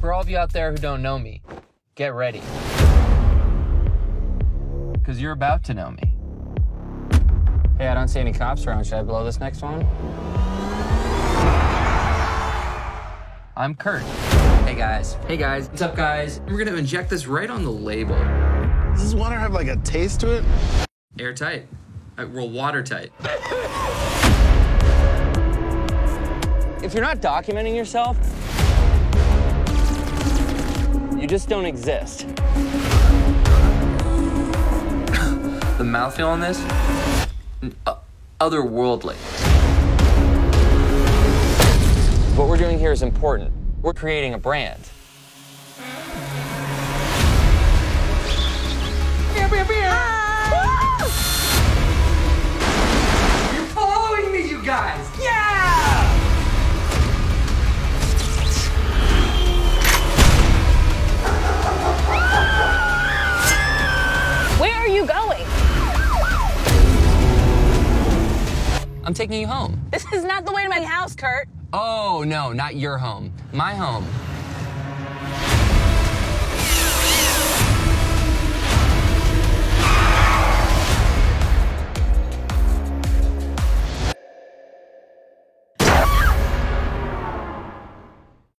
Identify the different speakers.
Speaker 1: For all of you out there who don't know me, get ready. Because you're about to know me.
Speaker 2: Hey, I don't see any cops around. Should I blow this next one?
Speaker 1: I'm Kurt.
Speaker 2: Hey, guys.
Speaker 1: Hey guys. What's up, guys? We're gonna inject this right on the label.
Speaker 3: Does this water have like a taste to it?
Speaker 1: Airtight. Uh, well, watertight.
Speaker 2: If you're not documenting yourself, you just don't exist.
Speaker 1: The mouthfeel on this, uh, otherworldly.
Speaker 2: What we're doing here is important. We're creating a brand.
Speaker 1: I'm taking you home.
Speaker 4: This is not the way to my house, Kurt.
Speaker 1: Oh, no, not your home. My home.